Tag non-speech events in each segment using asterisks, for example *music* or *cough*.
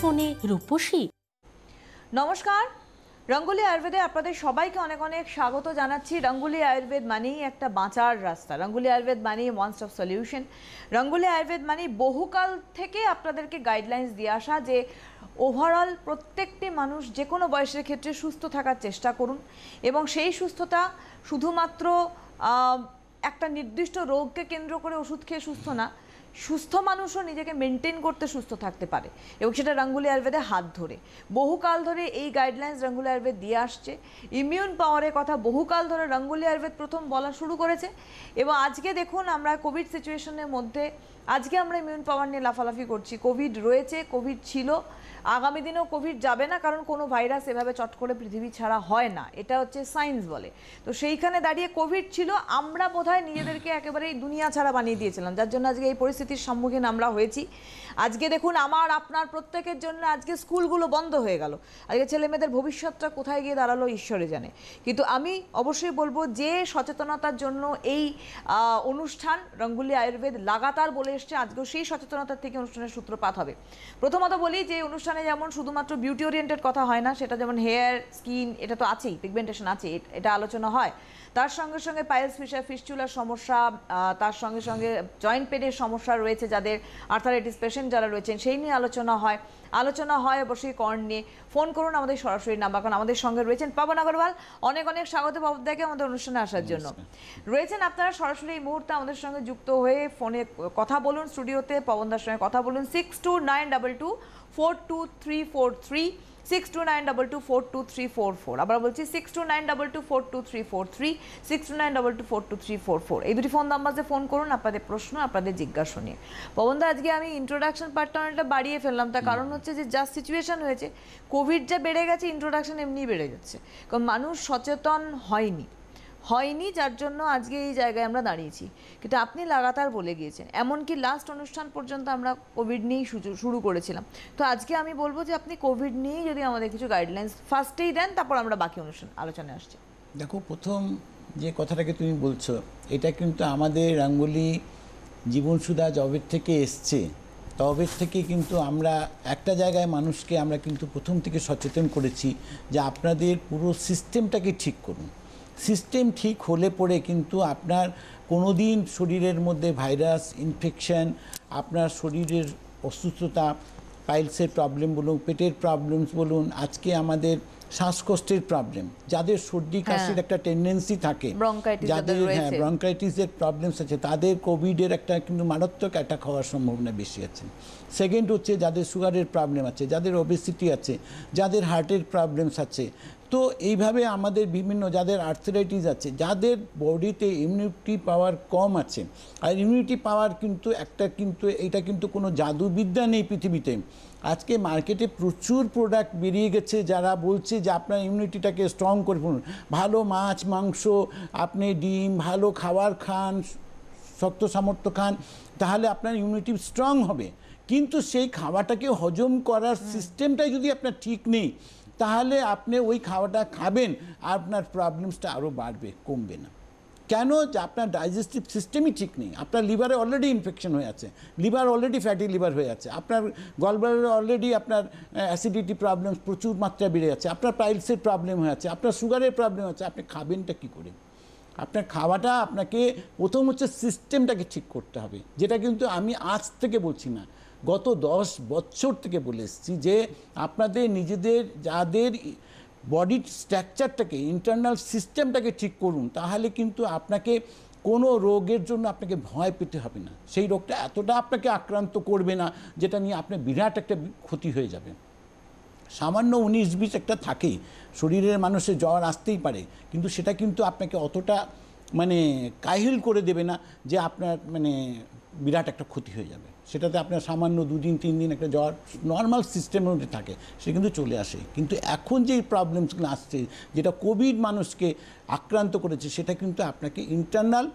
ফোনে রূপসী। নমস্কার। রঙ্গোলি আয়ুর্বেদে আপনাদের সবাইকে অনেক অনেক স্বাগত জানাচ্ছি। রঙ্গোলি আয়ুর্বেদ মানেই একটা বাঁচার রাস্তা। রঙ্গোলি আয়ুর্বেদ মানেই one stop solution Rangoli Ayurveda মানেই বহুকাল থেকে আপনাদেরকে গাইডলাইন্স দিয়ে আসা যে ওভারঅল প্রত্যেকটি মানুষ যে কোনো বয়সের ক্ষেত্রে সুস্থ থাকার চেষ্টা করুন এবং সেই সুস্থতা শুধুমাত্র একটা নির্দিষ্ট রোগকে কেন্দ্র করে ওষুধ খেয়ে সুস্থ না সুস্থ মানুষও নিজেকে মেনটেন করতে সুস্থ থাকতে পারে এবং সেটা রাঙ্গুলি আয়ুর্বেদে হাত ধরে। বহুকাল ধরে এই গাইডলাইন্স রাঙ্গুলি আয়ুর্বেদ দিয়ে আসছে। ইমিউন পাওয়ারের কথা বহুকাল ধরে রাঙ্গুলি আয়ুর্বেদ প্রথম বলা শুরু করেছে। এবং আজকে দেখুন আমরা কোভিড সিচুয়েশনের মধ্যে আজকে আমরা ইমিউন পাওয়ার নিয়ে লাফালাফি করছি। কোভিড রয়েছে কোভিড ছিল। আগামী দিনেও কোভিড যাবে না, কারণ কোনো ভাইরাস এভাবে চট করে পৃথিবী ছাড়া হয় না। এটা হচ্ছে সায়েন্স বলে। তো সেইখানে দাঁড়িয়ে কোভিড ছিল, আমরা বোধহয় নিজেদেরকে একেবারেই দুনিয়া ছাড়া বানিয়ে দিয়েছিলাম, যার জন্য আজকে এই পরিস্থিতির সম্মুখীন আমরা হয়েছি। আজকে দেখুন, আমার, আপনার প্রত্যেকের জন্য আজকে স্কুলগুলো বন্ধ হয়ে গেল। আজকে ছেলে মেয়েদের ভবিষ্যৎটা কোথায় গিয়ে দাঁড়াল, ঈশ্বরে জানে। কিন্তু আমি অবশ্যই বলব, যে সচেতনতার জন্য এই অনুষ্ঠান, রঙ্গুলি আয়ুর্বেদ লাগাতার বলে এসছে, আজকেও সেই সচেতনতার থেকে অনুষ্ঠানের সূত্রপাত হবে। প্রথমত বলি যে অনুষ্ঠানে যেমন শুধুমাত্র বিউটি ওরিয়েন্টেড কথা হয় না, সেটা যেমন হেয়ার স্কিন এটা তো আছেই পিগমেন্টেশন আছে এটা আলোচনা হয়। তার সঙ্গে সঙ্গে পাইলস ফিশার ফিস্টুলার সমস্যা তার সঙ্গে সঙ্গে জয়েন্ট পেনের সমস্যা রয়েছে যাদের আর্থারাইটিস পেশেন্ট যারা রয়েছেন সেই নিয়ে আলোচনা হয়। আলোচনা হয় অবশ্যই কর্ন নিয়ে। ফোন করুন আমাদের সরাসরি নাম্বার কারণ আমাদের সঙ্গে রয়েছেন পাবন আগরওয়াল। অনেক অনেক স্বাগত বাবুদাকে আমাদের অনুষ্ঠানে আসার জন্য। রয়েছেন আপনারা সরাসরি এই মুহূর্তে আমাদের সঙ্গে যুক্ত হয়ে ফোনে কথা বলুন স্টুডিওতে। পবনদার সঙ্গে কথা বলুন six two nine double two four two three four three six two nine double two four two three four four. আবার বলছি six two nine double two four two three four three six two nine double two four two three four four. এই দুটি phone নাম্বারে phone করুন আপনাদের প্রশ্ন আপনাদের জিজ্ঞাসা নিয়ে। পবনদা আজকে আমি ইন্ট্রোডাকশন পার্টটা অনেকটা বাড়িয়ে ফেললাম। তার কারণ হচ্ছে যে যা সিচুয়েশন হয়েছে কোভিড যা বেড়ে গেছে ইন্ট্রোডাকশন এমনি বেড়ে যাচ্ছে। কারণ মানুষ সচেতন হয়নি। হয়নি, যার জন্য আজকে এই জায়গায় আমরা দাঁড়িয়েছি। কিন্তু আপনি লাগাতার বলে গিয়েছেন। এমনকি লাস্ট অনুষ্ঠান পর্যন্ত আমরা কোভিড নিয়েই শুরু- করেছিলাম। তো আজকে আমি বলব যে আপনি কোভিড নিয়েই যদি আমাদের কিছু গাইডলাইন্স ফার্স্টেই দেন, তারপর আমরা বাকি অনুষ্ঠান, আলোচনায় আসছি। দেখো, প্রথম যে কথাটাকে তুমি বলছো, এটা কিন্তু আমাদের রাঙ্গুলি জীবনসুধা জবের থেকে এসছে। তবের থেকে কিন্তু আমরা একটা জায়গায় মানুষকে আমরা কিন্তু প্রথম থেকে সচেতন করেছি যে আপনাদের পুরো সিস্টেমটাকে ঠিক করুন। সিস্টেম ঠিক হলে পরে কিন্তু আপনার কোনো দিন শরীরের মধ্যে ভাইরাস ইনফেকশন আপনার শরীরের অসুস্থতা, পাইলসের প্রবলেম বলুন, পেটের প্রবলেমস বলুন, আজকে আমাদের শ্বাসকষ্টের প্রবলেম যাদের সর্দি কাশির একটা টেন্ডেন্সি থাকে যাদের হ্যাঁ। ব্রঙ্কাইটিসের প্রবলেমস আছে তাদের কোভিডের একটা কিন্তু মারাত্মক অ্যাটাক হওয়ার সম্ভাবনা বেশি আছে। সেকেন্ড হচ্ছে যাদের সুগারের প্রবলেম আছে যাদের ওবেসিটি আছে যাদের হার্টের প্রবলেমস আছে। তো এইভাবে আমাদের বিভিন্ন যাদের আর্থারাইটিস আছে যাদের বডিতে ইমিউনিটি পাওয়ার কম আছে আর ইমিউনিটি পাওয়ার কিন্তু একটা কিন্তু এটা কিন্তু কোনো জাদুবিদ্যা নেই পৃথিবীতে। আজকে মার্কেটে প্রচুর প্রোডাক্ট বেরিয়ে গেছে যারা বলছে যে আপনার ইমিউনিটিটাকে স্ট্রং করে ফেলুন। ভালো মাছ মাংস আপনি ডিম ভালো খাবার খান শক্ত সামর্থ্য খান তাহলে আপনার ইমিউনিটি স্ট্রং হবে। কিন্তু সেই খাওয়াটাকে হজম করার সিস্টেমটাই যদি আপনার ঠিক নেই তাহলে আপনি ওই খাওয়াটা খাবেন আর আপনার প্রবলেমসটা আরও বাড়বে কমবে না। কেন যে আপনার ডাইজেস্টিভ সিস্টেমই ঠিক নেই? আপনার লিভারে অলরেডি ইনফেকশন হয়ে আছে। লিভার অলরেডি ফ্যাটি লিভার হয়ে আছে। আপনার গলব্লাডারে অলরেডি আপনার অ্যাসিডিটি প্রবলেম প্রচুর মাত্রায় বেড়ে যাচ্ছে। আপনার পাইলসের প্রবলেম হয়ে আছে। আপনার সুগারের প্রবলেম আছে। আপনি খাবেনটা কী করে? আপনার খাওয়াটা আপনাকে প্রথম হচ্ছে সিস্টেমটাকে ঠিক করতে হবে। যেটা কিন্তু আমি আজ থেকে বলছি না, গত দশ বছর থেকে বলে এসেছি যে আপনাদের নিজেদের, যাদের বডির স্ট্রাকচারটাকে ইন্টারনাল সিস্টেমটাকে ঠিক করুন, তাহলে কিন্তু আপনাকে কোনো রোগের জন্য আপনাকে ভয় পেতে হবে না। সেই রোগটা এতটা আপনাকে আক্রান্ত করবে না, যেটা নিয়ে আপনার বিরাট একটা ক্ষতি হয়ে যাবে সামান্য উনিশ বিশ একটা থাকেই শরীরের মানুষের জ্বর আসতেই পারে, কিন্তু সেটা কিন্তু আপনাকে অতটা মানে কাহিল করে দেবে না যে আপনার মানে বিরাট একটা ক্ষতি হয়ে যাবে। সেটাতে আপনার সামান্য দুদিন তিন দিন একটা জ্বর নর্মাল সিস্টেমের মধ্যে থাকে, সে কিন্তু চলে আসে। কিন্তু এখন যে প্রবলেমসগুলো আসছে, যেটা কোভিড মানুষকে আক্রান্ত করেছে, সেটা কিন্তু আপনাকে ইন্টারনাল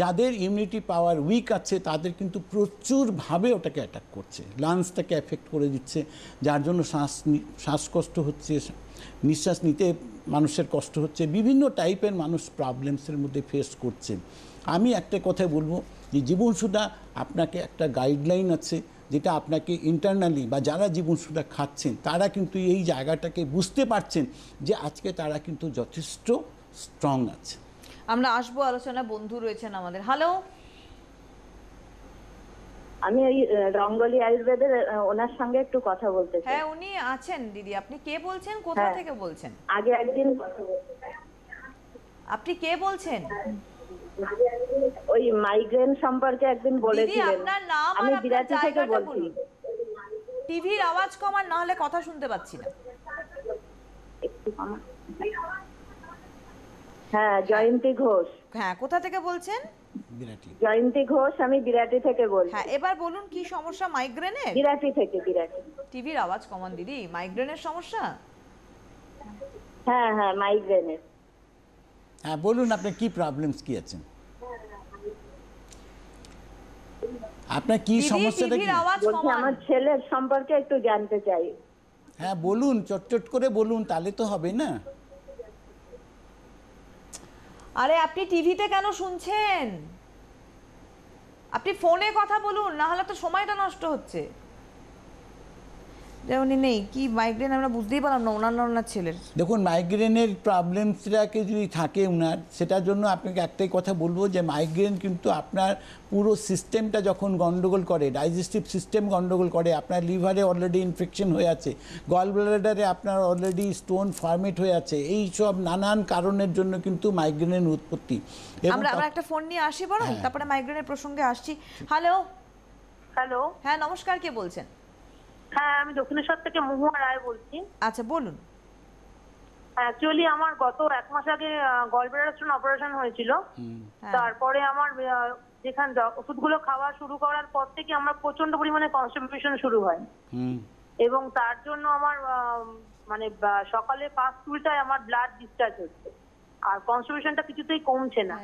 যাদের ইমিউনিটি পাওয়ার উইক আছে, তাদের কিন্তু প্রচুরভাবে ওটাকে অ্যাটাক করছে। লাংসটাকে এফেক্ট করে দিচ্ছে, যার জন্য শ্বাস শ্বাসকষ্ট হচ্ছে, নিঃশ্বাস নিতে মানুষের কষ্ট হচ্ছে, বিভিন্ন টাইপের মানুষ প্রবলেমসের মধ্যে ফেস করছে। আমি একটা কথা বলব যে জীবনসুধা আপনাকে একটা গাইডলাইন আছে যেটা আপনাকে ইন্টারনালি বা যারা জীবনসুধা খাচ্ছেন তারা কিন্তু এই জায়গাটাকে বুঝতে পারছেন যে আজকে তারা কিন্তু যথেষ্ট স্ট্রং আছে। আমরা আসব আলোচনা বন্ধু রয়েছেন আমাদের। হ্যালো আমি ওই রঙ্গলি আয়ুর্বেদের ওনার সঙ্গে একটু কথা বলতে চাই। হ্যাঁ উনি আছেন দিদি। আপনি কে বলছেন? কোথা হ্যাঁ। থেকে বলছেন? আগে একদিন কথা বলতে চাই। আপনি কে বলছেন? ওই মাইগ্রেন সম্পর্কে একদিন বলেছিলেন। আপনার নাম আমি বিরাটি থেকে বলছি। টিভির আওয়াজ কমান না হলে কথা শুনতে পাচ্ছি না। একটু আমার- হ্যাঁ। জয়ন্তী ঘোষ। হ্যাঁ কোথা থেকে বলছেন? বিরাটি। জয়ন্তী ঘোষ আমি বিরাটি থেকে বলছি। হ্যাঁ এবার বলুন কি সমস্যা মাইগ্রেনের বিরাটি থেকে বিরাটি। টিভির আওয়াজ কমান দিদি মাইগ্রেনের সমস্যা? হ্যাঁ হ্যাঁ মাইগ্রেনের হ্যাঁ বলুন আপনার কি প্রবলেমস কি আছে আপনার কি সমস্যা সমস্যাটা কি? কমান। আমার ছেলের সম্পর্কে একটু জানতে চাই। হ্যাঁ বলুন চটচট করে বলুন তাহলে তো হবে না। আরে আপনি টিভিতে কেন শুনছেন? আপনি ফোনে কথা বলুন না হলে তো সময়টা নষ্ট হচ্ছে। যে উনি নেই। কি মাইগ্রেন আমরা বুঝতেই পারলাম না ওনার ওনার ছেলের। দেখুন মাইগ্রেনের প্রবলেমসটাকে যদি থাকে ওনার সেটার জন্য আপনাকে একটাই কথা বলব যে মাইগ্রেন কিন্তু আপনার পুরো সিস্টেমটা যখন গন্ডগোল করে ডাইজেস্টিভ সিস্টেম গন্ডগোল করে আপনার লিভারে অলরেডি ইনফেকশন হয়ে আছে গল ব্লাডারে আপনার অলরেডি স্টোন ফর্মেট হয়ে আছে এই সব নানান কারণের জন্য কিন্তু মাইগ্রেনের উৎপত্তি। আমরা আমরা একটা ফোন নিয়ে আসি বরং হ্যাঁ। তারপরে মাইগ্রেনের প্রসঙ্গে আসছি। হ্যালো হ্যালো হ্যাঁ নমস্কার কে বলছেন? হ্যাঁ আমি দক্ষিণেশ্বর থেকে মহুয়া রায় বলছি। আচ্ছা বলুন। অ্যাকচুয়ালি আমার গত এক মাস আগে গলব্লাডার স্টোন অপারেশন হয়েছিল। হ্যাঁ। তারপরে আমার যেখান ওষুধগুলো খাওয়া শুরু করার পর থেকে আমার প্রচণ্ড পরিমাণে কনস্টিপেশন শুরু হয়। এবং তার জন্য আমার মানে সকালে পাঁচ চুলটায় আমার ব্লাড ডিসচার্জ হচ্ছে। আর কনস্টিপেশনটা কিছুতেই কমছে না।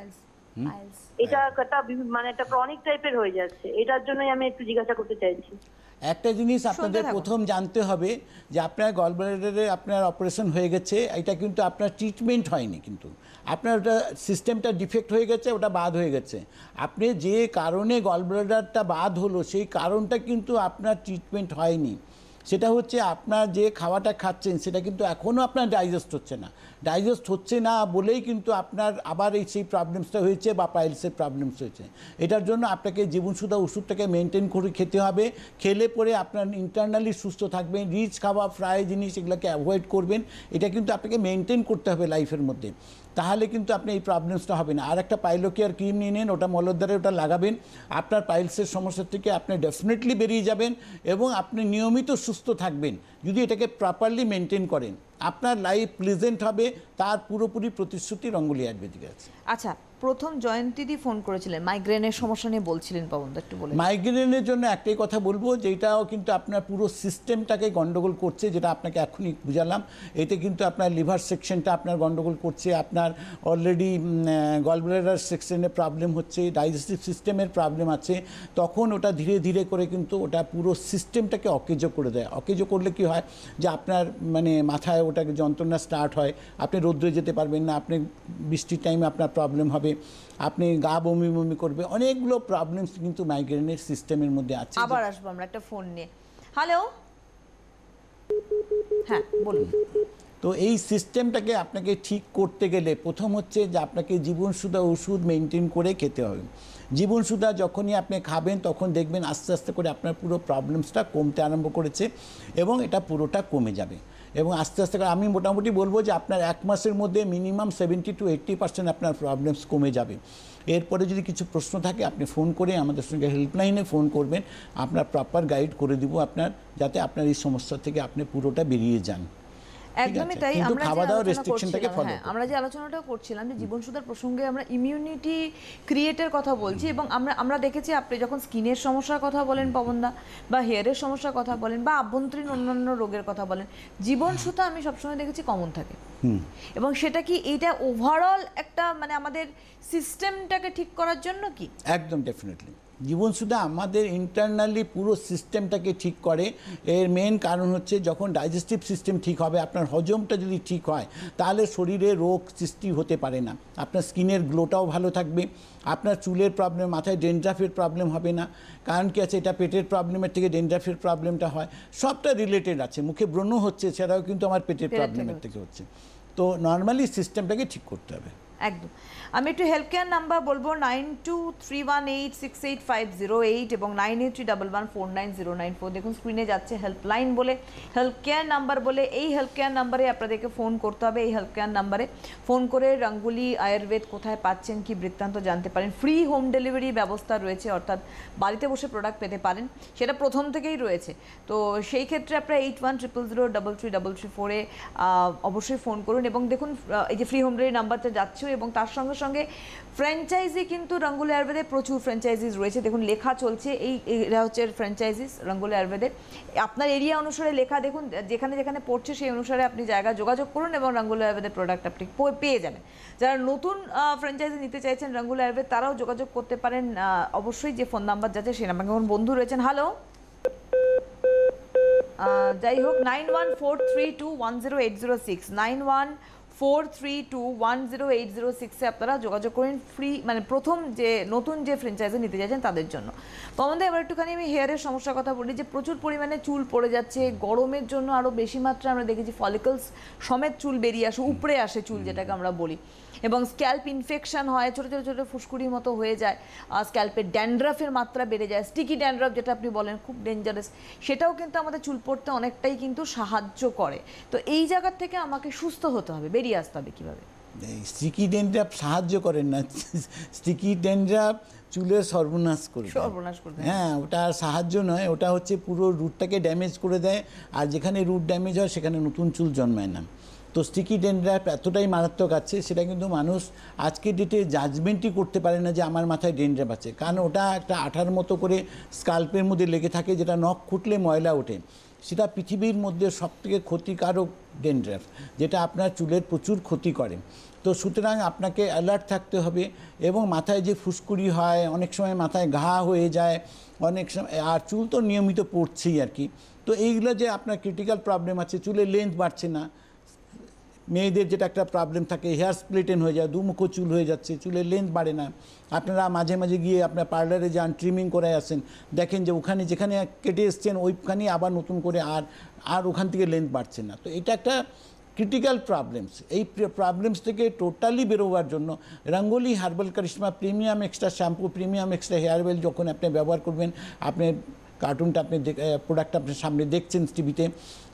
এটা একটা মানে একটা ক্রনিক টাইপের হয়ে যাচ্ছে। এটার জন্যই আমি একটু জিজ্ঞাসা করতে চাইছি। একটা জিনিস আপনাদের প্রথম জানতে হবে যে আপনার গলব্লাডারে আপনার অপারেশন হয়ে গেছে এটা কিন্তু আপনার ট্রিটমেন্ট হয়নি কিন্তু। আপনার ওটা সিস্টেমটা ডিফেক্ট হয়ে গেছে ওটা বাদ হয়ে গেছে। আপনি যে কারণে গলব্লাডারটা বাদ হলো সেই কারণটা কিন্তু আপনার ট্রিটমেন্ট হয়নি। সেটা হচ্ছে আপনার যে খাওয়াটা খাচ্ছেন, সেটা কিন্তু এখনও আপনার ডাইজেস্ট হচ্ছে না। ডাইজেস্ট হচ্ছে না বলেই কিন্তু আপনার আবার এই সেই প্রবলেমসটা হয়েছে বা পাইলসের প্রবলেমস হয়েছে। এটার জন্য আপনাকে জীবনসুধা ওষুধটাকে মেনটেন করে খেতে হবে। খেলে পরে আপনার ইন্টারনালি সুস্থ থাকবেন রিচ খাওয়া ফ্রাই জিনিস এগুলোকে অ্যাভয়েড করবেন। এটা কিন্তু আপনাকে মেনটেন করতে হবে লাইফের মধ্যে। তাহলে কিন্তু আপনি এই প্রবলেমসটা হবে না আর একটা পাইলোকিয়ার ক্রিম নিয়ে নিন, ওটা মলদ্বারে ওটা লাগাবেন। আপনার পাইলসের সমস্যা থেকে আপনি ডেফিনেটলি বেরিয়ে যাবেন এবং আপনি নিয়মিত সুস্থ থাকবেন। যদি এটাকে প্রপারলি মেনটেন করেন, আপনার লাইফ প্লেজেন্ট হবে, তার পুরোপুরি প্রতিশ্রুতি রঙ্গলি আয়ুর্বেদিক আছে। আচ্ছা প্রথম জয়ন্তীদি ফোন করেছিলেন। মাইগ্রেনের সমস্যা নিয়ে বলছিলেন পবনদা একটু বলে মাইগ্রেনের জন্য একটাই কথা বলব যেটাও কিন্তু আপনার পুরো সিস্টেমটাকে গন্ডগোল করছে, যেটা আপনাকে এখনই বুঝালাম। এতে কিন্তু আপনার লিভার সেকশনটা আপনার গন্ডগোল করছে, আপনার অলরেডি গলব্লাডার সেকশনে প্রবলেম হচ্ছে ডাইজেস্টিভ সিস্টেমের প্রবলেম আছে। তখন ওটা ধীরে ধীরে করে কিন্তু ওটা পুরো সিস্টেমটাকে অকেজো করে দেয়। অকেজো করলে কি হয়, যে আপনার মানে মাথায় ওটাকে যন্ত্রণা স্টার্ট হয়। আপনি রোদ্রে যেতে পারবেন না, আপনি বৃষ্টির টাইমে আপনার প্রবলেম হবে। আপনি গা বমি বমি করবে অনেকগুলো প্রবলেমস কিন্তু মাইগ্রেনের সিস্টেমের মধ্যে আছে। আবার আসব আমরা একটা ফোন নিয়ে। হ্যালো হ্যাঁ বলুন। তো এই সিস্টেমটাকে আপনাকে ঠিক করতে গেলে প্রথম হচ্ছে যে আপনাকে জীবনসুধা ওষুধ মেনটেন করে খেতে হবে। জীবনসুধা যখনই আপনি খাবেন তখন দেখবেন আস্তে আস্তে করে আপনার পুরো প্রবলেমসটা কমতে আরম্ভ করেছে এবং এটা পুরোটা কমে যাবে। এবং আস্তে আস্তে করে আমি মোটামুটি বলব যে আপনার এক মাসের মধ্যে minimum seventy to eighty percent আপনার প্রবলেমস কমে যাবে। এরপরে যদি কিছু প্রশ্ন থাকে, আপনি ফোন করে আমাদের সঙ্গে হেল্পলাইনে ফোন করবেন। আপনার প্রপার গাইড করে দিব আপনার, যাতে আপনার এই সমস্যা থেকে আপনি পুরোটা বেরিয়ে যান। একদমই তাই আমরা যে খাওয়া হ্যাঁ, করতে আমরা যে আলোচনাটা করছিলাম যে জীবনসুধার প্রসঙ্গে আমরা ইমিউনিটি ক্রিয়েটের কথা বলছি এবং আমরা আমরা দেখেছি আপনি যখন স্কিনের সমস্যার কথা বলেন পবনদা বা হেয়ারের সমস্যার কথা বলেন বা আভ্যন্তরীণ অন্যান্য রোগের কথা বলেন জীবনসুধা আমি সবসময় দেখেছি কমন থাকে। এবং সেটা কি এটা ওভারঅল একটা মানে আমাদের সিস্টেমটাকে ঠিক করার জন্য কি? একদম ডেফিনেটলি জীবন সুধা আমাদের ইন্টারনালি পুরো সিস্টেমটাকে ঠিক করে। এর মেন কারণ হচ্ছে যখন ডাইজেস্টিভ সিস্টেম ঠিক হবে আপনার হজমটা যদি ঠিক হয় তাহলে শরীরে রোগ সৃষ্টি হতে পারে না। আপনার স্কিনের গ্লোটাও ভালো থাকবে। আপনার চুলের প্রবলেম মাথায় ডেন্ড্রাফের প্রবলেম হবে না। কারণ কি আছে? এটা পেটের প্রবলেমের থেকে ডেন্ড্রাফের প্রবলেমটা হয়। সবটা রিলেটেড আছে। মুখে ব্রণ হচ্ছে সেটাও কিন্তু আমার পেটের প্রবলেমের থেকে হচ্ছে। তো নর্মালি সিস্টেমটাকে ঠিক করতে হবে। একদম। আমি একটু হেল্প কেয়ার নাম্বার বলব nine two three one eight six eight five zero eight এবং nine eight three double one four nine zero nine four দেখুন স্ক্রিনে যাচ্ছে হেল্পলাইন বলে হেল্প কেয়ার নাম্বার বলে, এই হেল্প কেয়ার নাম্বারে আপনাদেরকে ফোন করতে হবে। এই হেল্প কেয়ার নাম্বারে ফোন করে রঙ্গুলি আয়ুর্বেদ কোথায় পাচ্ছেন, কি বৃত্তান্ত জানতে পারেন। ফ্রি হোম ডেলিভারি ব্যবস্থা রয়েছে, অর্থাৎ বাড়িতে বসে প্রোডাক্ট পেতে পারেন। সেটা প্রথম থেকেই রয়েছে। তো সেই ক্ষেত্রে আপনারা eight one triple zero double three double three ফোরে অবশ্যই ফোন করুন এবং দেখুন এই যে ফ্রি হোম ডেলিভারি নাম্বারটা যাচ্ছে এবং তার সঙ্গে সঙ্গে ফ্র্যাঞ্চাইজি কিন্তু রঙ্গুলি আয়ুর্বেদে প্রচুর ফ্র্যাঞ্চাইজিস রয়েছে। দেখুন, লেখা চলছে। এই, এরা হচ্ছে ফ্র্যাঞ্চাইজিস রঙ্গুলি আয়ুর্বেদে। আপনার এরিয়া অনুসারে লেখা, দেখুন, যেখানে যেখানে পড়ছে সেই অনুসারে আপনি জায়গা যোগাযোগ করুন এবং রঙ্গুলি আয়ুর্বেদের প্রোডাক্ট আপনি পেয়ে যাবেন। যারা নতুন ফ্র্যাঞ্চাইজি নিতে চাইছেন রঙ্গুলি আয়ুর্বেদ, তারাও যোগাযোগ করতে পারেন অবশ্যই যে ফোন নাম্বার যাচ্ছে সেই নাম্বার এখন বন্ধু রয়েছেন। হ্যালো যাই হোক nine one four three two one zero eight zero six nine one four three two one zero eight zero সিক্সে আপনারা যোগাযোগ করেন। ফ্রি মানে প্রথম যে নতুন যে ফ্র্যাঞ্চাইজি নিতে চাইছেন তাদের জন্য। পমন্দা এবার একটুখানি আমি হেয়ারের সমস্যার কথা বলি যে প্রচুর পরিমাণে চুল পড়ে যাচ্ছে, গরমের জন্য আরও বেশি মাত্রায় আমরা দেখেছি ফলিকলস সমেত চুল বেরিয়ে আসে, উপরে আসে চুল যেটাকে আমরা বলি। এবং স্ক্যাল্প ইনফেকশন হয় ছোটো ছোটো ছোটো ফুসকুড়ির মতো হয়ে যায় স্ক্যাল্পের ড্যান্ড্রাফের মাত্রা বেড়ে যায় স্টিকি ড্যান্ড্রাফ যেটা আপনি বলেন খুব ডেঞ্জারাস সেটাও কিন্তু আমাদের চুল পড়তে অনেকটাই কিন্তু সাহায্য করে। তো এই জায়গার থেকে আমাকে সুস্থ হতে হবে বেরিয়ে আসতে হবে কীভাবে? স্টিকি ডেন্ড্রাফ সাহায্য করেন না স্টিকি ডেন্ড্রাফ চুলের সর্বনাশ করে সর্বনাশ করে হ্যাঁ ওটা আর সাহায্য নয় ওটা হচ্ছে পুরো রুটটাকে ড্যামেজ করে দেয় আর যেখানে রুট ড্যামেজ হয় সেখানে নতুন চুল জন্মায় না। তো স্টিকি ডেন্ড্রাফ এতটাই মারাত্মক আছে, সেটা কিন্তু মানুষ আজকের ডেটে জাজমেন্টই করতে পারে না যে আমার মাথায় ডেন্ড্রাফ আছে। কারণ ওটা একটা আঠার মতো করে স্কাল্পের মধ্যে লেগে থাকে যেটা নখ খুঁটলে ময়লা ওঠে। সেটা পৃথিবীর মধ্যে সবথেকে ক্ষতিকারক ডেন্ড্রাফ যেটা আপনার চুলের প্রচুর ক্ষতি করে। তো সুতরাং আপনাকে অ্যালার্ট থাকতে হবে এবং মাথায় যে ফুসকুড়ি হয়, অনেক সময় মাথায় ঘা হয়ে যায়, অনেক সময় আর চুল তো নিয়মিত পড়ছেই আর কি। তো এইগুলো যে আপনার ক্রিটিক্যাল প্রবলেম আছে, চুলের লেন্থ বাড়ছে না মেয়েদের যেটা একটা প্রবলেম থাকে হেয়ার স্প্লিটেন হয়ে যায়, দুমুখো চুল হয়ে যাচ্ছে, চুলের লেন্থ বাড়ে না। আপনারা মাঝে মাঝে গিয়ে আপনার পার্লারে যান ট্রিমিং করে আসেন, দেখেন যে ওখানে যেখানে কেটে এসছেন, ওইখানেই আবার নতুন করে আর আর ওখান থেকে লেন্থ বাড়ছে না। তো এটা একটা ক্রিটিক্যাল প্রবলেমস এই প্রবলেমস থেকে টোটালি বেরোবার জন্য Rangoli herbal Karishma premium extra shampoo premium extra hair oil যখন আপনি ব্যবহার করবেন, আপনি কার্টুনটা আপনি প্রোডাক্ট আপনার সামনে দেখছেন টিভিতে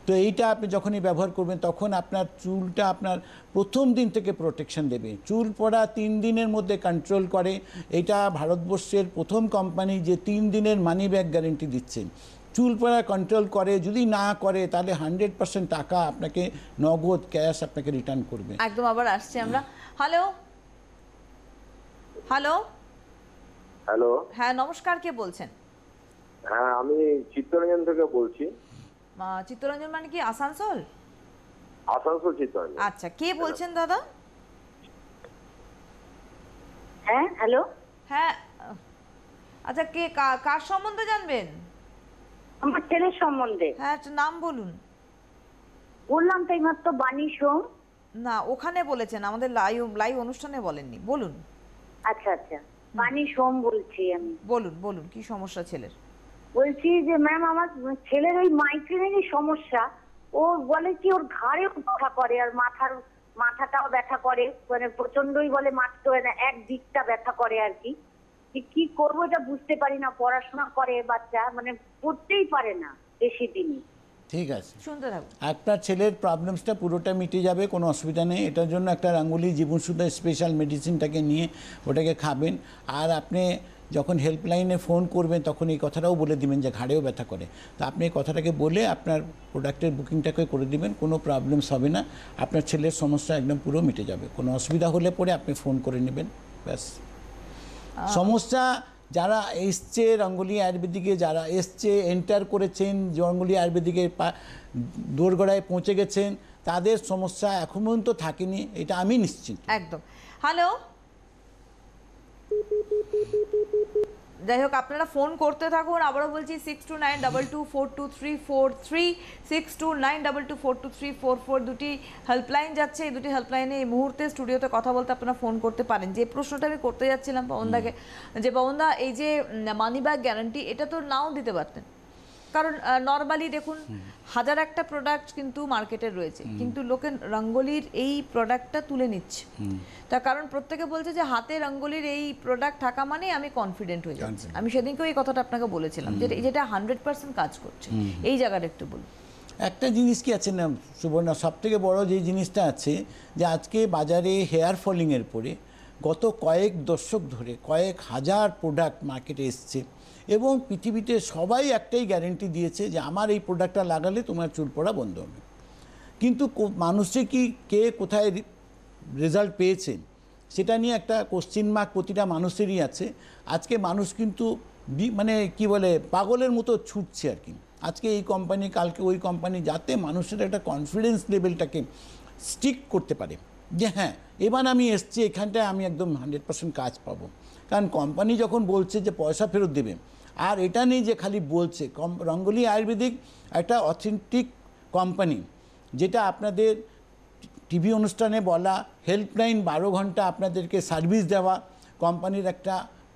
তো এইটা আপনি যখনই ব্যবহার করবেন তখন আপনার চুলটা আপনার প্রথম দিন থেকে প্রোটেকশন দেবে। চুল পড়া তিন দিনের মধ্যে কন্ট্রোল করে। এটা ভারতবর্ষের প্রথম কোম্পানি যে তিন দিনের মানি ব্যাক গ্যারেন্টি দিচ্ছে। চুল পড়া কন্ট্রোল করে যদি না করে তাহলে হান্ড্রেড পার্সেন্ট টাকা আপনাকে নগদ ক্যাশ আপনাকে রিটার্ন করবে। একদম আবার আসছি আমরা। হ্যালো হ্যালো হ্যালো হ্যাঁ নমস্কার কে বলছেন? হ্যাঁ আমি চিত্তরঞ্জন থেকে বলছি। চিত্তরঞ্জন মানে কি আসানসোল? আসানসোল চিত্তরঞ্জন। আচ্ছা কে বলছেন দাদা? হ্যাঁ হ্যালো? হ্যাঁ আচ্ছা কে কার সম্বন্ধে জানবেন? আমার ছেলের সম্বন্ধে। হ্যাঁ নাম বলুন। বললাম তো এইমাত্র বাণী সোম। না ওখানে বলেছেন আমাদের লাইভ লাইভ অনুষ্ঠানে বলেননি বলুন। আচ্ছা আচ্ছা। বাণী সোম বলছি আমি। বলুন বলুন কি সমস্যা ছেলের? বলছি যে ম্যাম আমার ছেলের ওই মাইগ্রেনেরই সমস্যা। ও বলে কি ওর ঘাড়ে ব্যথা করে আর মাথার মাথাটাও ব্যথা করে। মানে প্রচন্ডই বলে মারতে হয় না এক দিকটা ব্যথা করে আর কি। কি করব এটা বুঝতে পারি না পড়াশোনা করে বাচ্চা মানে পড়তেই পারে না বেশি দিনই। ঠিক আছে। আপনার ছেলের প্রবলেমসটা পুরোটা মিটে যাবে কোনো অসুবিধা নেই। এটার জন্য একটা রাঙ্গুলি জীবনসুদ্ধা স্পেশাল মেডিসিনটাকে নিয়ে ওটাকে খাবেন। আর আপনি যখন হেল্পলাইনে ফোন করবেন তখন এই কথাটাও বলে দিবেন যে ঘাড়েও ব্যথা করে। তো আপনি এই কথাটাকে বলে আপনার প্রোডাক্টের বুকিংটাকে করে দিবেন কোনো প্রবলেমস হবে না। আপনার ছেলের সমস্যা একদম পুরো মিটে যাবে। কোনো অসুবিধা হলে পরে আপনি ফোন করে নেবেন ব্যাস। সমস্যা যারা এসছে রঙ্গলি আয়ুর্বেদিকে যারা এসছে এন্টার করেছেন রঙ্গলি আয়ুর্বেদিকে পা- দোরগড়ায় পৌঁছে গেছেন তাদের সমস্যা এখন পর্যন্ত থাকেনি এটা আমি নিশ্চিত একদম। হ্যালো যাই হোক আপনারা ফোন করতে থাকুন। আবারও বলছি six two nine double two four two three four three six two nine double two four two three four four দুটি হেল্পলাইন যাচ্ছে। এই দুটি হেল্পলাইনে এই মুহূর্তে স্টুডিওতে কথা বলতে আপনারা ফোন করতে পারেন। যে প্রশ্নটা আমি করতে যাচ্ছিলাম পবনদাকে যে পবনদা এই যে মানি ব্যাগ গ্যারান্টি এটা তো নাও দিতে পারতেন। কারণ নর্মালি দেখুন হাজার একটা প্রোডাক্ট কিন্তু মার্কেটে রয়েছে। কিন্তু লোকে রঙ্গোলির এই প্রোডাক্টটা তুলে নিচ্ছে। তার কারণ প্রত্যেকে বলছে যে হাতে রঙ্গোলির এই প্রোডাক্ট থাকা মানে আমি কনফিডেন্ট হয়ে যাচ্ছি। আমি সেদিনকেও এই কথাটা আপনাকে বলেছিলাম যে যেটা হান্ড্রেড পার্সেন্ট কাজ করছে। এই জায়গাটা একটু বলুন। একটা জিনিস কি আছে না সুবর্ণা সব থেকে বড় যে জিনিসটা আছে যে আজকে বাজারে হেয়ার ফলিংয়ের পরে গত কয়েক দশক ধরে কয়েক হাজার প্রোডাক্ট মার্কেটে এসছে এবং পৃথিবীতে সবাই একটাই গ্যারেন্টি দিয়েছে যে আমার এই প্রোডাক্টটা লাগালে তোমার চুল পড়া বন্ধ হবে। কিন্তু মানুষে কি, কে কোথায় রেজাল্ট পেয়েছে সেটা নিয়ে একটা কোশ্চিন মার্ক প্রতিটা মানুষেরই আছে। আজকে মানুষ কিন্তু মানে কি বলে, পাগলের মতো ছুটছে আর কি। আজকে এই কোম্পানি কালকে ওই কোম্পানি যাতে মানুষের একটা কনফিডেন্স লেভেলটাকে স্টিক করতে পারে। যে হ্যাঁ এবার আমি এসছি, এখানটায় আমি একদম হান্ড্রেড পার্সেন্ট কাজ পাবো। কারণ কোম্পানি যখন বলছে যে পয়সা ফেরত দেবে, আর এটা নেই যে খালি বলছে, কম রঙ্গলি আয়ুর্বেদিক একটা অথেন্টিক কোম্পানি যেটা আপনাদের টিভি অনুষ্ঠানে বলা হেল্পলাইন বারো ঘণ্টা আপনাদেরকে সার্ভিস দেওয়া কোম্পানির একটা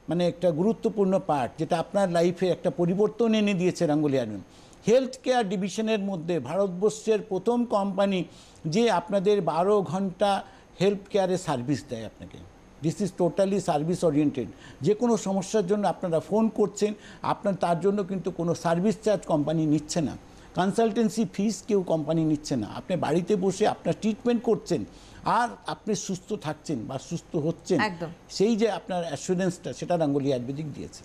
মানে একটা গুরুত্বপূর্ণ পার্ট যেটা আপনার লাইফে একটা পরিবর্তন এনে দিয়েছে রাঙ্গুলি আর্মি হেলথ কেয়ার ডিভিশনের মধ্যে ভারতবর্ষের প্রথম কোম্পানি যে আপনাদের বারো ঘণ্টা হেল্প কেয়ারে সার্ভিস দেয় আপনাকে। This is totally service oriented যে কোনো সমস্যার জন্য আপনারা ফোন করছেন আপনার তার জন্য কিন্তু কোনো সার্ভিস চার্জ কোম্পানি নিচ্ছে না। কনসালটেন্সি ফিস কেউ কোম্পানি নিচ্ছে না। আপনি বাড়িতে বসে আপনার ট্রিটমেন্ট করছেন আর আপনি সুস্থ থাকছেন বা সুস্থ হচ্ছেন সেই যে আপনার অ্যাসুরেন্সটা সেটা রাঙ্গুলি আয়ুর্বেদিক দিয়েছে।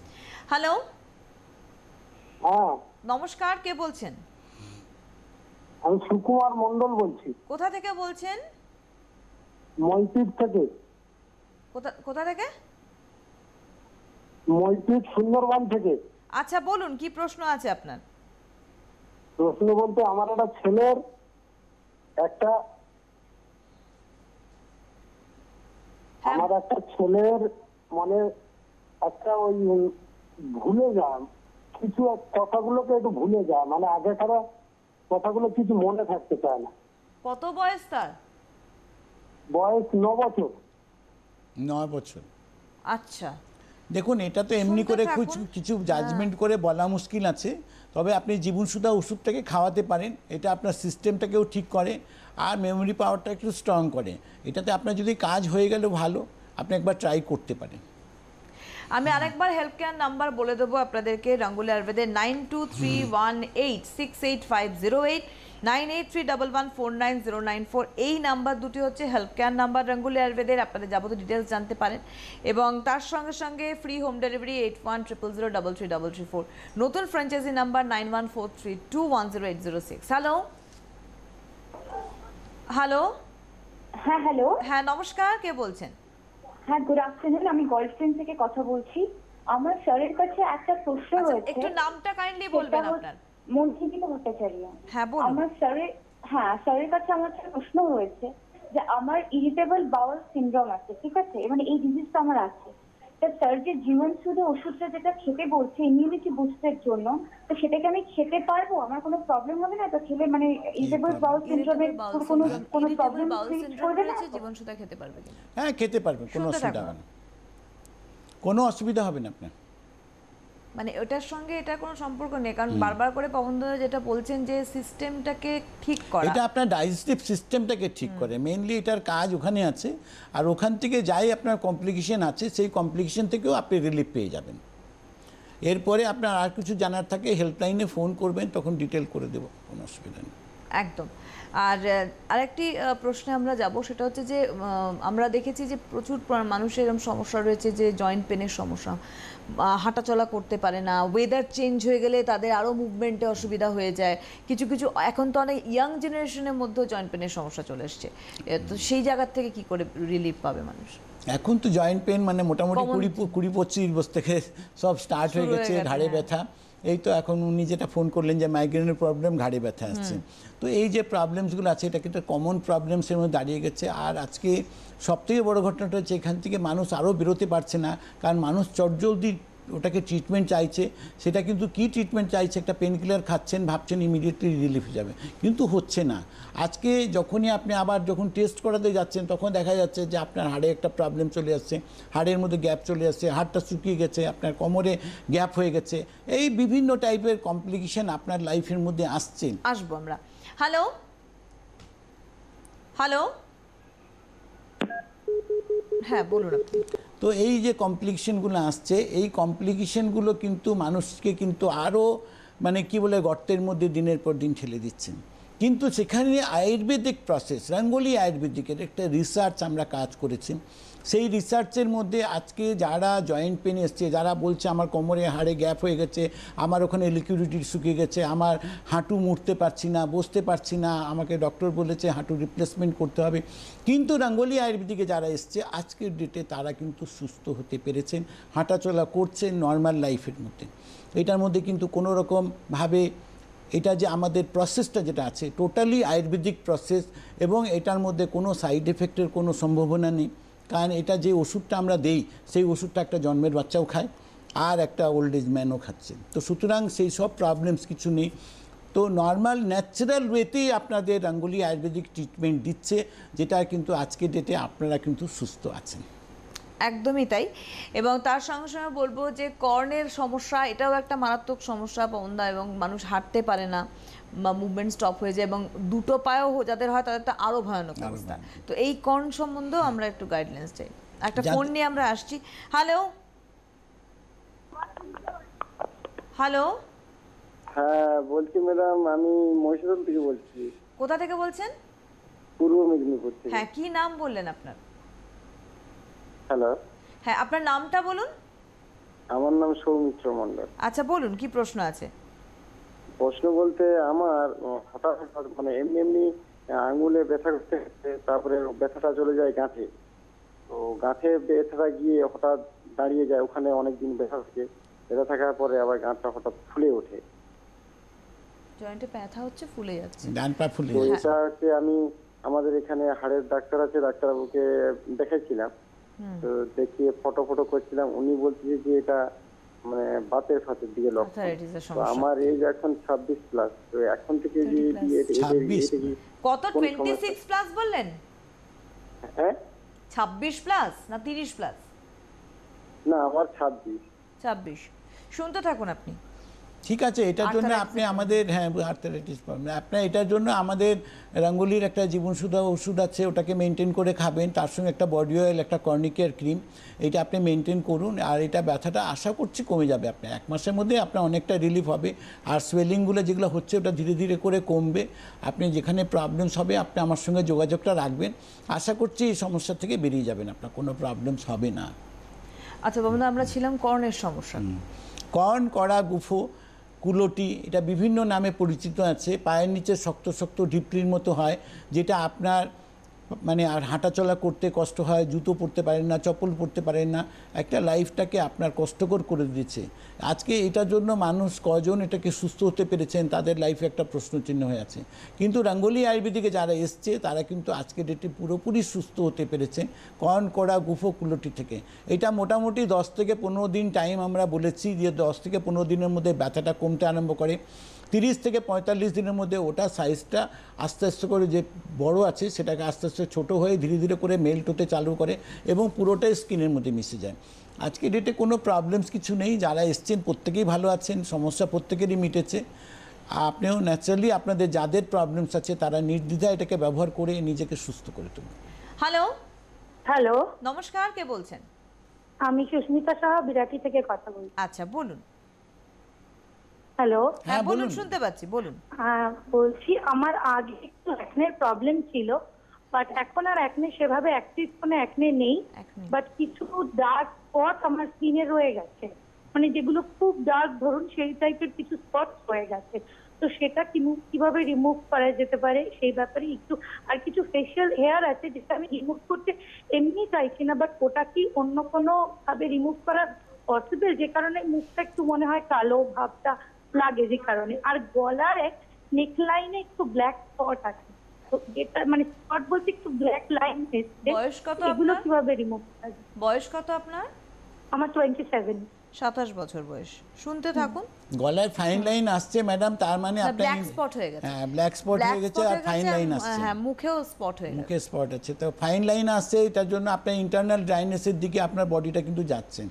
হ্যালো হ্যাঁ। নমস্কার কে বলছেন? আমি সুকুমার মন্ডল বলছি। কোথা থেকে বলছেন? মইপিট থেকে। কোথা কোথা থেকে? মইপিট সুন্দরবন থেকে। আচ্ছা বলুন কি প্রশ্ন আছে আপনার? প্রশ্ন বলতে আমার একটা ছেলের একটা হ্যাঁ। আমার একটা ছেলের মানে একটা ওই ভুলে যায় কিছু এক কথাগুলোকে একটু ভুলে যায় মানে আগে ছাড়া কথাগুলো কিছু মনে থাকতে চায় না। কত বয়স তার? বয়স ন বছর। নয় বছর। আচ্ছা। দেখুন এটা তো এমনি করে কিছু কিছু জাজমেন্ট করে বলা মুশকিল আছে তবে আপনি জীবনসুধা ওষুধটাকে খাওয়াতে পারেন এটা আপনার সিস্টেমটাকেও ঠিক করে আর মেমোরি পাওয়ারটা একটু স্ট্রং করে। এটাতে আপনার যদি কাজ হয়ে গেলে ভালো আপনি একবার ট্রাই করতে পারেন। আমি আরেকবার হেল্প কেয়ার নাম্বার বলে দেবো আপনাদেরকে রঙ্গুলি আয়ুর্বেদের nine two three one eight six eight five zero eight nine eight three double one four nine zero nine four এই নাম্বার দুটি হচ্ছে হেল্প কেয়ার নাম্বার রঙ্গুলি আয়ুর্বেদের আপনাদের যাবতীয় ডিটেলস জানতে পারেন। এবং তার সঙ্গে সঙ্গে free home delivery eight one triple zero double three double three four নতুন franchise number nine one four three two one zero eight zero six hello hello হ্যাঁ হ্যালো হ্যাঁ নমস্কার কে বলছেন? হ্যাঁ গুড আফটারনুন আমি গার্লফ্রেন্ড থেকে কথা বলছি। আমার স্যারের কাছে একটা প্রশ্ন আচ্ছা, রয়েছে। একটু নামটা কাইন্ডলি বলবেন আপনার। মন্ত্রিকা ভট্টাচার্য। হ্যাঁ বলুন। আমার স্যারের হ্যাঁ স্যারের কাছে আমার একটা প্রশ্ন রয়েছে যে আমার ইরিটেবল বাউল সিনড্রোম আছে ঠিক আছে? মানে এই ডিজিজটা আমার আছে। স্যার যে জীবন শুধু ওষুধটা যেটা খেতে বলছে ইমিউনিটি বুস্টের জন্য তো সেটাকে আমি খেতে পারব? আমার কোনো প্রবলেম হবে না? তো খেলে মানে ইরিটেবল বাউল সিনড্রোম কোনো কোনো প্রবলেম হবে করবে না? জীবন সুদা খেতে পারবে কিনা? হ্যাঁ খেতে পারবে কোনো অসুবিধা হবে না। কোনো অসুবিধা হবে না আপনার। মানে ওটার সঙ্গে এটা কোনো সম্পর্ক নেই কারণ বারবার করে পবনদা যেটা বলছেন যে সিস্টেমটাকে ঠিক করা। এটা আপনার ডাইজেস্টিভ সিস্টেমটাকে ঠিক করে মেইনলি এটার কাজ ওখানে আছে আর ওখান থেকে যাই আপনার কমপ্লিকেশন আছে সেই কমপ্লিকেশন থেকেও আপনি রিলিফ পেয়ে যাবেন। এরপরে আপনার আর কিছু জানার থাকে হেল্পলাইনে ফোন করবেন তখন ডিটেল করে দেবো কোনো অসুবিধা নেই। একদম। আর আরেকটি প্রশ্নে আমরা যাব সেটা হচ্ছে যে আমরা দেখেছি যে প্রচুর মানুষের এরকম সমস্যা রয়েছে যে জয়েন্ট পেনের সমস্যা। হাঁটাচলা করতে পারে না ওয়েদার চেঞ্জ হয়ে গেলে তাদের আরও মুভমেন্টে অসুবিধা হয়ে যায়। কিছু কিছু এখন তো অনেক ইয়াং জেনারেশনের মধ্যেও জয়েন্ট পেনের সমস্যা চলে এসছে। তো সেই জায়গার থেকে কি করে রিলিফ পাবে মানুষ? এখন তো জয়েন্ট পেন মানে মোটামুটি কুড়ি কুড়ি পঁচিশ বছর থেকে সব স্টার্ট হয়ে গেছে, ঘাড়ে হ্যাঁ। ব্যথা। এই তো এখন উনি যেটা ফোন করলেন যে মাইগ্রেনের প্রবলেম ঘাড়ে ব্যথা আসছে তো এই যে প্রবলেমসগুলো আছে এটা কিন্তু কমন প্রবলেমসের মধ্যে দাঁড়িয়ে গেছে। আর আজকে সবথেকে বড় ঘটনাটা হচ্ছে এখান থেকে মানুষ আরও বেরোতে পারছে না কারণ মানুষ চটজলদি ওটাকে ট্রিটমেন্ট চাইছে, সেটা কিন্তু কি ট্রিটমেন্ট চাইছে, একটা পেন কিলার খাচ্ছেন, ভাবছেন ইমিডিয়েটলি রিলিফ যাবে। কিন্তু হচ্ছে না। আজকে যখনই আপনি আবার যখন টেস্ট করাতে যাচ্ছেন, তখন দেখা যাচ্ছে যে আপনার হাড়ে একটা প্রবলেম চলে আসছে, হাড়ের মধ্যে গ্যাপ চলে আসছে, হাড়টা শুকিয়ে গেছে, আপনার কোমরে গ্যাপ হয়ে গেছে। এই বিভিন্ন টাইপের কমপ্লিকেশন আপনার লাইফের মধ্যে আসছে। আসব আমরা। হ্যালো হ্যালো হ্যাঁ বলুন আপনি। তো এই যে কমপ্লিকেশনগুলো আসছে, এই কমপ্লিকেশনগুলো কিন্তু মানুষকে কিন্তু আরও মানে কি বলে গর্তের মধ্যে দিনের পর দিন ঠেলে দিচ্ছেন। কিন্তু সেখানে আয়ুর্বেদিক প্রসেস রঙ্গোলি আয়ুর্বেদিকের একটা রিসার্চ আমরা কাজ করেছি। সেই রিসার্চের মধ্যে আজকে যারা জয়েন্ট পেন এসছে, যারা বলছে আমার কোমরে হাড়ে গ্যাপ হয়ে গেছে, আমার ওখানে লিকুইডিটি শুকিয়ে গেছে, আমার হাঁটু মুড়তে পারছি না, বসতে পারছি না, আমাকে ডক্টর বলেছে হাঁটু রিপ্লেসমেন্ট করতে হবে। কিন্তু রঙ্গোলি আয়ুর্বেদিকে যারা এসছে, আজকের ডেটে তারা কিন্তু সুস্থ হতে পেরেছেন, হাঁটাচলা করছেন নর্মাল লাইফের মধ্যে। এটার মধ্যে কিন্তু কোনো রকমভাবে এটা যে আমাদের প্রসেসটা যেটা আছে টোটালি আয়ুর্বেদিক প্রসেস এবং এটার মধ্যে কোনো সাইড এফেক্টের কোনো সম্ভাবনা নেই। কারণ এটা যে ওষুধটা আমরা দেই, সেই ওষুধটা একটা জন্মের বাচ্চাও খায় আর একটা ওল্ড এজ ম্যানও খাচ্ছে। তো সুতরাং সেই সব প্রবলেমস কিছু নেই। তো নর্মাল ন্যাচারাল ওয়েতেই আপনাদের রঙ্গোলি আয়ুর্বেদিক ট্রিটমেন্ট দিচ্ছে, যেটা কিন্তু আজকের ডেটে আপনারা কিন্তু সুস্থ আছেন। একদমই তাই। এবং তার সঙ্গে সঙ্গে বলব যে কর্নের সমস্যা এটাও একটা মারাত্মক সমস্যা পন্দা এবং মানুষ হাঁটতে পারে না বা মুভমেন্ট স্টপ হয়ে যায় এবং দুটো পায়েও যাদের হয় তাদের তো আরও ভয়ানক অবস্থা। তো এই কর্ন সম্বন্ধেও আমরা একটু গাইডলাইন্স চাই। একটা ফোন নিয়ে আমরা আসছি। হ্যালো হ্যালো হ্যাঁ বলছি ম্যাডাম আমি মহিষাদল থেকে বলছি। কোথা থেকে বলছেন? পূর্ব মেদিনীপুর থেকে। হ্যাঁ কি নাম বললেন আপনার? হ্যালো। হ্যাঁ আপনার নামটা বলুন। আমার নাম সৌমিত্র মন্ডল আচ্ছা বলুন কি প্রশ্ন আছে? প্রশ্ন বলতে আমার হঠাৎ হঠাৎ মানে এমনি এমনি আঙুলে ব্যথা করতে তারপরে ব্যথাটা চলে যায় গাঁঠে। তো গাঁঠে ব্যথাটা গিয়ে হঠাৎ দাঁড়িয়ে যায় ওখানে অনেকদিন ব্যথা থাকে। ব্যথা থাকার পরে আবার গাঁটটা হঠাৎ ফুলে ওঠে। জয়েন্টে ব্যথা হচ্ছে ফুলে যাচ্ছে। ডান পা ফুলে যাচ্ছে। এটা হচ্ছে আমি আমাদের এখানে হাড়ের ডাক্তার আছে ডাক্তারবাবুকে দেখাইছিলাম। তো দেখিয়ে ফটো ফটো করছিলাম। উনি বলছে যে এটা মানে বাতের ফাতের দিকে লক্ষ্য আমার এজ এখন ছাব্বিশ প্লাস তো এখন থেকে যে 30 26 কত? কোন টোয়েন্টি সমস্যা? সিক্স প্লাস বললেন? হ্যাঁ? ছাব্বিশ প্লাস না তিরিশ প্লাস না আমার ছাব্বিশ। ছাব্বিশ। শুনতে থাকুন আপনি। ঠিক আছে এটার জন্য আপনি আমাদের হ্যাঁ আর্থারাইটিস প্রবলেম আপনার এটার জন্য আমাদের রঙ্গোলির একটা জীবনসুধা ওষুধ আছে ওটাকে মেনটেন করে খাবেন। তার সঙ্গে একটা বডি অয়েল একটা কর্নিকের ক্রিম এটা আপনি মেনটেন করুন। আর এটা ব্যথাটা আশা করছি কমে যাবে আপনার এক মাসের মধ্যে আপনার অনেকটা রিলিফ হবে। আর সোয়েলিংগুলো যেগুলো হচ্ছে ওটা ধীরে ধীরে করে কমবে। আপনি যেখানে প্রবলেমস হবে আপনি আমার সঙ্গে যোগাযোগটা রাখবেন। আশা করছি এই সমস্যা থেকে বেরিয়ে যাবেন আপনার। কোনো প্রবলেমস হবে না। আচ্ছা বাবু আমরা ছিলাম কর্ণের সমস্যা। কর্ন কড়া গুফো কুলোটি, এটা বিভিন্ন নামে পরিচিত আছে, পায়ের নিচে শক্ত শক্ত ঢিপলির মতো হয়, যেটা আপনার মানে আর হাঁটাচলা করতে কষ্ট হয়, জুতো পরতে পারেন না, চপ্পল পরতে পারেন না, একটা লাইফটাকে আপনার কষ্টকর করে দিচ্ছে। আজকে এটার জন্য মানুষ কজন এটাকে সুস্থ হতে পেরেছেন, তাদের লাইফে একটা প্রশ্নচিহ্ন হয়ে আছে। কিন্তু রঙ্গোলি আয়ুর্বেদিকে যারা এসছে, তারা কিন্তু আজকে ডেটে পুরোপুরি সুস্থ হতে পেরেছে কর্ন কড়া, গুফো, কুলোটি থেকে। এটা মোটামুটি দশ থেকে পনেরো দিন টাইম আমরা বলেছি যে দশ থেকে পনেরো দিনের মধ্যে ব্যথাটা কমতে আরম্ভ করে। তিরিশ থেকে পঁয়তাল্লিশ দিনের মধ্যে ওটা সাইজটা আস্তে আস্তে করে যে বড় আছে সেটাকে আস্তে আস্তে ছোটো হয়ে ধীরে ধীরে করে মেল্ট হতে চালু করে এবং পুরোটাই স্কিনের মধ্যে মিশে যায়। আজকে ডেটে কোনো প্রবলেমস কিছু নেই যারা এসছেন প্রত্যেকেই ভালো আছেন সমস্যা প্রত্যেকেরই মিটেছে। আপনিও ন্যাচারালি আপনাদের যাদের প্রবলেমস আছে তারা নির্দ্বিধায় এটাকে ব্যবহার করে নিজেকে সুস্থ করে তুলুন। হ্যালো হ্যালো নমস্কার কে বলছেন? আমি সুস্মিতা সাহা বিরাটি থেকে কথা বলছি। আচ্ছা বলুন। হ্যালো। হ্যাঁ হ্যাঁ, বলুন। শুনতে পাচ্ছি বলুন। হ্যাঁ বলছি আমার আগে একটু অ্যাকনের প্রবলেম ছিল বাট এখন আর অ্যাকনে সেভাবে অ্যাক্টিভ কোনো অ্যাকনে নেই বাট কিছু ডার্ক স্পট আমার স্কিনে রয়ে গেছে। মানে যেগুলো খুব ডার্ক ধরুন সেই টাইপের কিছু স্পট রয়ে গেছে। তো সেটা কীভাবে রিমুভ করা যেতে পারে সেই ব্যাপারে একটু আর কিছু ফেশিয়াল হেয়ার আছে যেটা আমি রিমুভ করতে এমনি চাইছি না বাট ওটা কি অন্য কোনো ভাবে রিমুভ করা পসিবল যে কারণে মুখটা একটু মনে হয় কালো ভাবটা লাগে যে কারণে। আর গলার এক নেক লাইনে একটু ব্ল্যাক স্পট আছে। তো এটা মানে স্পট বলতে একটু ব্ল্যাক লাইন এসছে। বয়স কত এগুলো? কীভাবে রিমুভ করা যায়? বয়স কত আপনার? আমার টোয়েন্টি সেভেন সাতাশ বছর বয়স। শুনতে থাকুন। গলায় ফাইন লাইন আসছে ম্যাডাম তার মানে আপনার ব্ল্যাক স্পট হয়ে গেছে। হ্যাঁ ব্ল্যাক স্পট হয়ে গেছে আর ফাইন লাইন আসছে। হ্যাঁ মুখেও স্পট হয়ে গেছে। মুখে স্পট আছে। তো ফাইন লাইন আসছে এটার জন্য আপনার ইন্টারনাল ড্রাইনেসের দিকে আপনার বডিটা কিন্তু যাচ্ছে।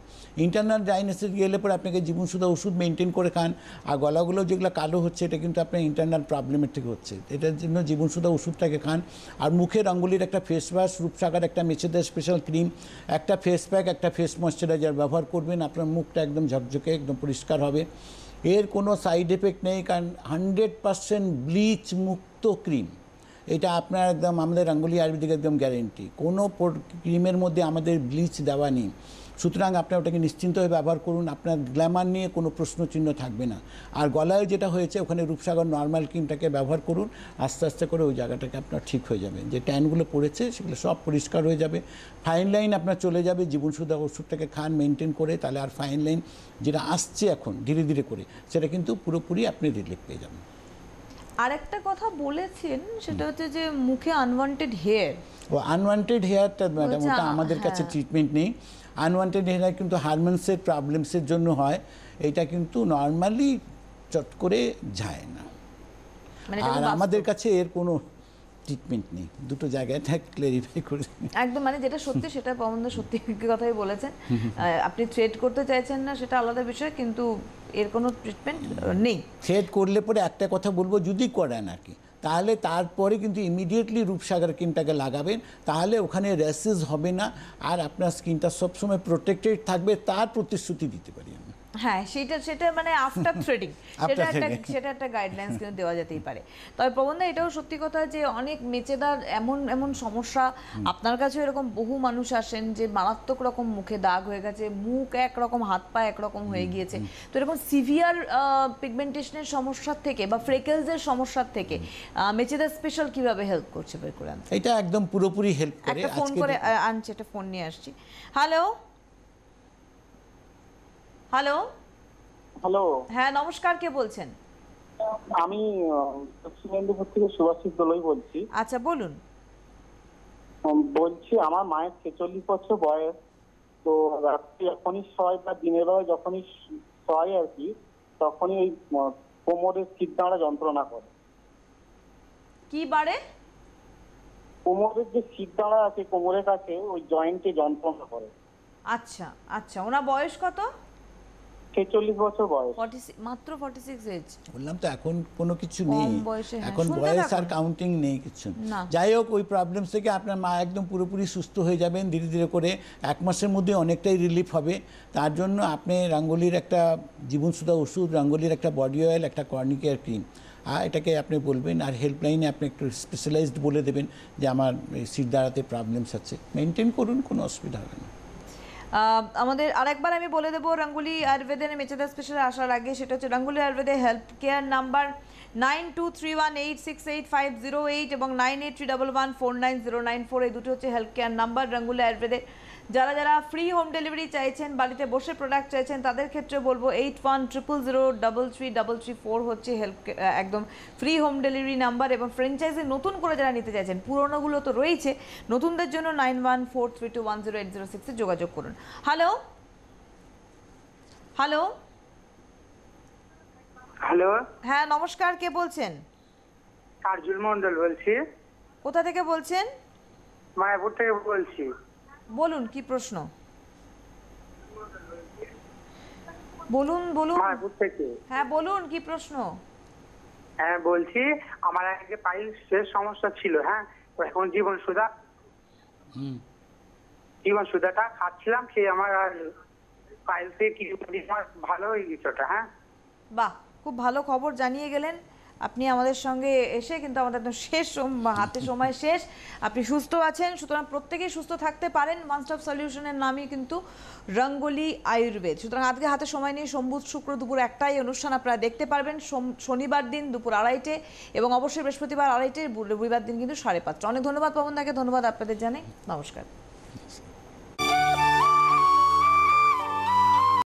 ইন্টারনাল ড্রাইনেসে গেলে পরে আপনাকে জীবনসুদ্ধা ওষুধ মেনটেন করে খান। আর গলাগুলো যেগুলো কালো হচ্ছে এটা কিন্তু আপনার ইন্টারনাল প্রবলেমের থেকে হচ্ছে। এটার জন্য জীবনসুদ্ধা ওষুধটাকে খান। আর মুখের আঙ্গুলির একটা ফেস ওয়াশ রূপসাগার একটা মেছেদের স্পেশাল ক্রিম একটা ফেস প্যাক একটা ফেস ময়শ্চারাইজার ব্যবহার করবেন। আপনার মুখটা একদম ঝকঝকে একদম পরিষ্কার হবে। এর কোনো সাইড এফেক্ট নেই কারণ হান্ড্রেড পারসেন্ট ব্লিচ মুক্ত ক্রিম এটা আপনার একদম আমাদের আঙ্গুলি আয়ুর্বেদিক একদম গ্যারেন্টি কোনো ক্রিমের মধ্যে আমাদের ব্লিচ দেওয়া নেই। সুতরাং আপনার ওটাকে নিশ্চিন্তভাবে ব্যবহার করুন আপনার গ্ল্যামার নিয়ে কোনো প্রশ্নচিহ্ন থাকবে না। আর গলায় যেটা হয়েছে ওখানে রূপসাগর নর্মাল ক্রিমটাকে ব্যবহার করুন আস্তে আস্তে করে ওই জায়গাটাকে আপনার ঠিক হয়ে যাবে। যে ট্যানগুলো পড়েছে সেগুলো সব পরিষ্কার হয়ে যাবে। ফাইন লাইন আপনার চলে যাবে জীবনসুদ্ধা ওষুধটাকে খান মেনটেন করে তাহলে আর ফাইন লাইন যেটা আসছে এখন ধীরে ধীরে করে সেটা কিন্তু পুরোপুরি আপনি রিলিফ পেয়ে যাবেন। আর একটা কথা বলেছেন সেটা হচ্ছে যে মুখে আনওয়ান্টেড হেয়ার ও আনওয়ান্টেড হেয়ারটা ম্যাডাম ওটা আমাদের কাছে হ্যাঁ। ট্রিটমেন্ট নেই। আনওয়ান্টেড হেয়ার কিন্তু হারমোনসের প্রবলেমসের জন্য হয় এটা কিন্তু নর্মালি চট করে যায় না। মানে আর আমাদের কাছে এর কোনো ট্রিটমেন্ট নেই। দুটো জায়গায় ক্লেরিফাই করে একদম মানে যেটা সত্যি সেটা পবন সত্যি কথাই বলেছেন। আপনি থ্রেড করতে চাইছেন না সেটা আলাদা বিষয় কিন্তু এর কোনো ট্রিটমেন্ট নেই। থ্রেড করলে পরে একটা কথা বলব যদি করেন আর কি। তাহলে তারপরে কিন্তু ইমিডিয়েটলি রূপসাগর ক্রিমটাকে লাগাবেন, তাহলে ওখানে র্যাসেস হবে না, আর আপনার স্কিনটা সবসময় প্রোটেক্টেড থাকবে, তার প্রতিশ্রুতি দিতে পারি হ্যাঁ সেটা সেটা মানে আফটার থ্রেডিং *laughs* সেটা একটা সেটা একটা গাইডলাইন্স কিন্তু দেওয়া যেতেই পারে। তবে প্রবন্ধা এটাও সত্যি কথা যে অনেক মেচেদার এমন এমন সমস্যা। আপনার কাছেও এরকম বহু মানুষ আসেন যে মারাত্মক রকম মুখে দাগ হয়ে গেছে মুখ একরকম হাত পা একরকম হয়ে গিয়েছে। তো এরকম সিভিয়ার পিগমেন্টেশনের সমস্যার থেকে বা ফ্রেকেলসের সমস্যার থেকে মেচেদার স্পেশাল কীভাবে হেল্প করছে বের করে আনতে? এটা একদম পুরোপুরি হেল্প করে একটা ফোন করে আনছি একটা ফোন নিয়ে আসছি। Hello hello? হ্যালো। হ্যাঁ নমস্কার কে বলছেন? আমি মেদিনীপুর থেকে সুভাষিস দোলই বলছি। আচ্ছা বলুন। বলছি আমার মায়ের ছেচল্লিশ বছর বয়স। তো রাত্রি যখনই শয় বা দিনের বেলায় যখনই শয় আর কি তখনই ওই কোমরের সিদ্ধারা যন্ত্রণা করে। কি বারে? কোমরের যে সিদ্ধারা আছে কোমরের কাছে ওই জয়েন্টে যন্ত্রণা করে। আচ্ছা আচ্ছা। ওনার বয়স কত? ছেচল্লিশ বছর বয়স। মাত্র ফর্টি সিক্স এজ বললাম তো এখন কোনো কিছু নেই। হ্যাঁ, এখন বয়স আর কাউন্টিং নেই কিছু যাই হোক ওই প্রবলেম থেকে আপনার মা একদম পুরোপুরি সুস্থ হয়ে যাবেন ধীরে ধীরে করে। এক মাসের মধ্যে অনেকটাই রিলিফ হবে। তার জন্য আপনি রাঙ্গুলির একটা জীবনসুধা ওষুধ রাঙ্গুলির একটা বডি অয়েল একটা কর্নিকেয়ার ক্রিম আর এটাকে আপনি বলবেন আর হেল্পলাইনে আপনি একটু স্পেশালাইজড বলে দেবেন যে আমার সিট দাঁড়াতে প্রবলেমস আছে। মেনটেন করুন কোনো অসুবিধা হবে না। আমাদের আরেকবার আমি বলে দেবো, রাঙ্গুলি আয়ুর্বেদের মেচেদা স্পেশাল আসার আগে সেটা হচ্ছে রাঙ্গুলি আয়ুর্বেদের health care number nine two three one eight six eight five zero eight এবং nine eight three double one four nine zero nine four এই দুটো হচ্ছে হেল্প কেয়ার নাম্বার রাঙ্গুলি আয়ুর্বেদে যারা যারা ফ্রি হোম ডেলিভারি চাইছেন বাড়িতে বসে প্রোডাক্ট চাইছেন তাদের ক্ষেত্রে বলব eight one triple zero double three double three four হচ্ছে হেল্প একদম ফ্রি হোম ডেলিভারি নাম্বার এবং ফ্র্যাঞ্চাইজি নতুন করে যারা নিতে চাইছেন পুরোনোগুলো তো রয়েছে নতুনদের জন্য nine one four three two one zero eight zero সিক্সে যোগাযোগ করুন। হ্যালো হ্যালো হ্যালো হ্যাঁ নমস্কার কে বলছেন? আর্জুন মন্ডল বলছি। কোথা থেকে বলছেন? মায়াপুর থেকে বলছি। বলুন কি প্রশ্ন? বলুন বলুন। হ্যাঁ বলুন কি প্রশ্ন? হ্যাঁ বলছি আমার আগে পাইলসের সমস্যা ছিল হ্যাঁ? তো এখন জীবন সুধা। জীবন সুধাটা খাচ্ছিলাম সে আমার আর পাইলসে কি আমার ভালো হয়ে গেছে ওটা হ্যাঁ? বাহ খুব ভালো খবর জানিয়ে গেলেন। আপনি আমাদের সঙ্গে এসে কিন্তু আমাদের একদম শেষ হাতে সময় শেষ। আপনি সুস্থ আছেন, সুতরাং প্রত্যেকেই সুস্থ থাকতে পারেন। ওয়ান স্টপ সলিউশনের নামই কিন্তু রঙ্গোলি আয়ুর্বেদ। সুতরাং আজকে হাতে সময় নিয়ে সম্বুধ শুক্র দুপুর একটাই অনুষ্ঠান আপনারা দেখতে পারবেন। শনিবার দিন দুপুর আড়াইটে এবং অবশ্যই বৃহস্পতিবার আড়াইটে রবিবার দিন কিন্তু সাড়ে পাঁচটা। অনেক ধন্যবাদ পবনদাকে, ধন্যবাদ আপনাদের জানাই। নমস্কার।